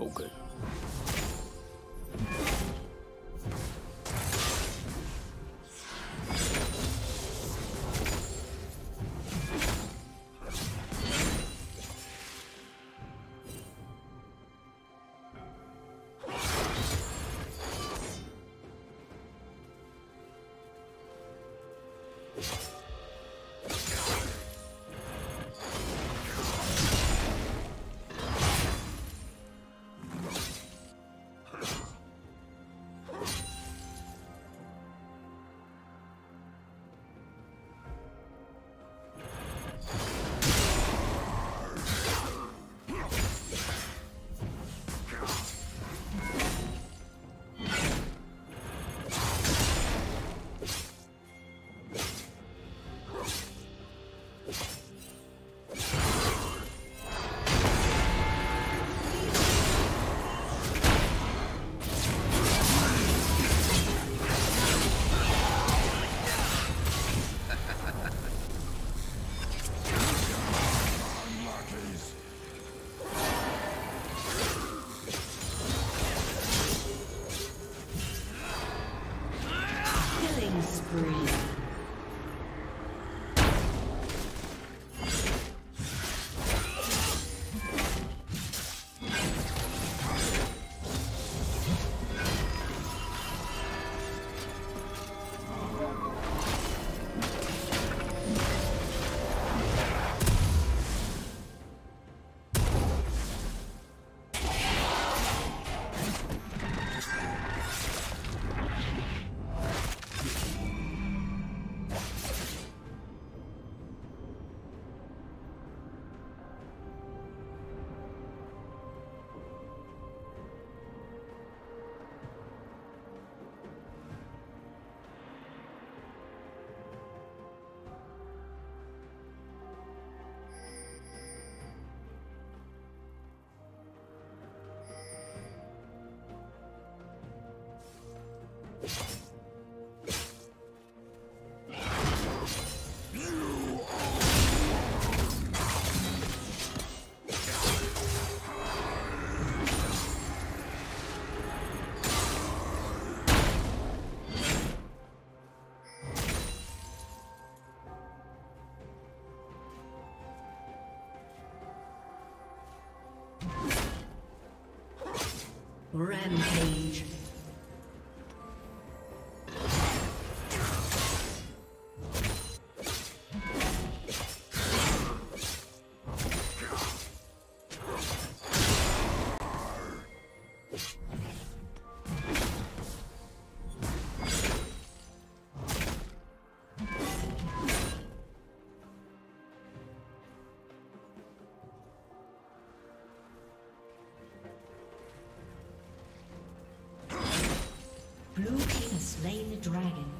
All good. Rampage. Slain the dragon.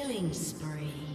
Killing spree.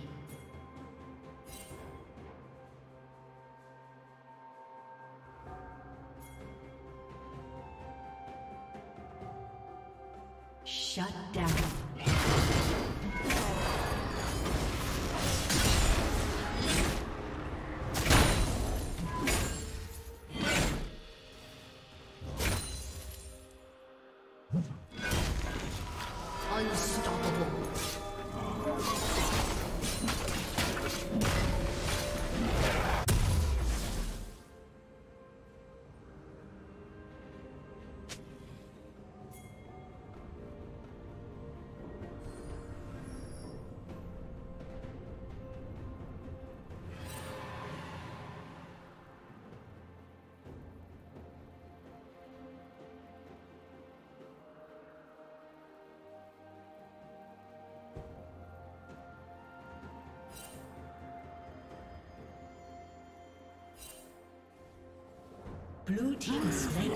Blue team slain.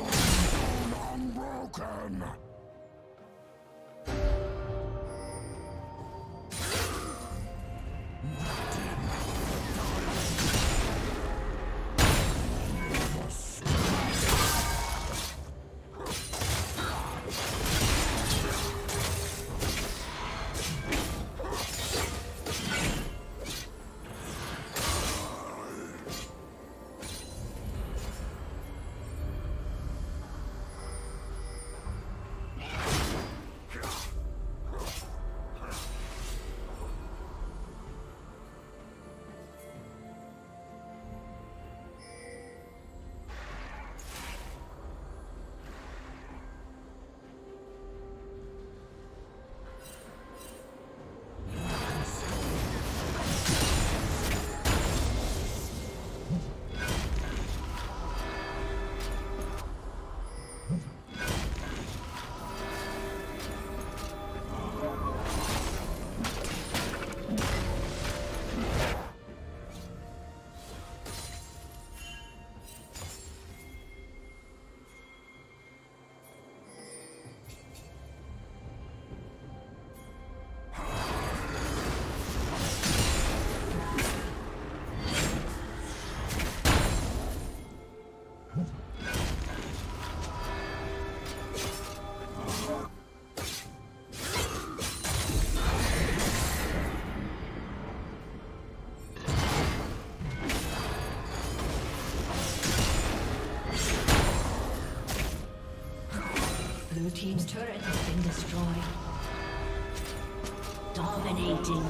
Unbroken. Team's turret has been destroyed. Dominating.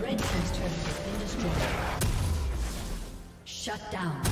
Red team's turret has been destroyed. Shut down.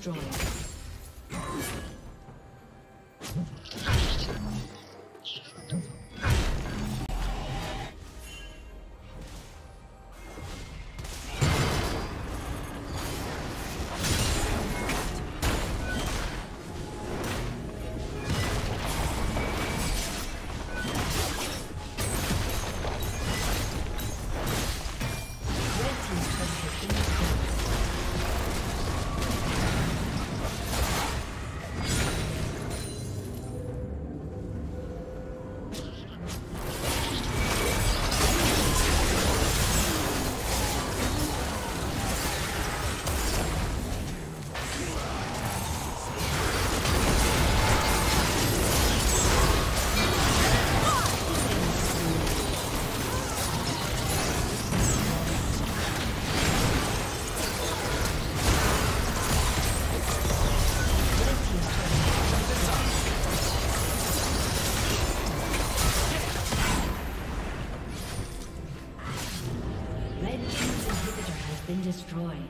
Destroyed. Destroyed.